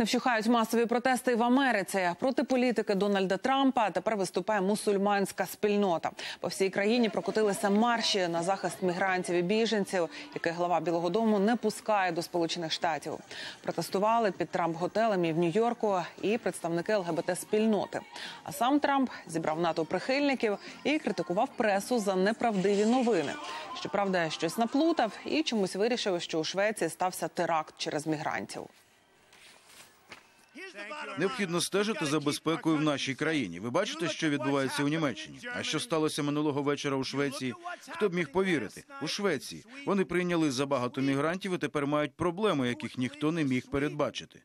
Не вщухають масові протести в Америці. Проти політики Дональда Трампа тепер виступає мусульманська спільнота. По всій країні прокотилися марші на захист мігрантів і біженців, яких глава Білого Дому не пускає до Сполучених Штатів. Протестували під Трамп готелем і в Нью-Йорку і представники ЛГБТ спільноти. А сам Трамп зібрав НАТО прихильників і критикував пресу за неправдиві новини. Щоправда, щось наплутав і чомусь вирішив, що у Швеції стався теракт через мігрантів. Необхідно стежити за безпекою в нашій країні. Ви бачите, що відбувається у Німеччині? А що сталося минулого вечора у Швеції? Хто б міг повірити? У Швеції вони прийняли забагато мігрантів і тепер мають проблеми, яких ніхто не міг передбачити.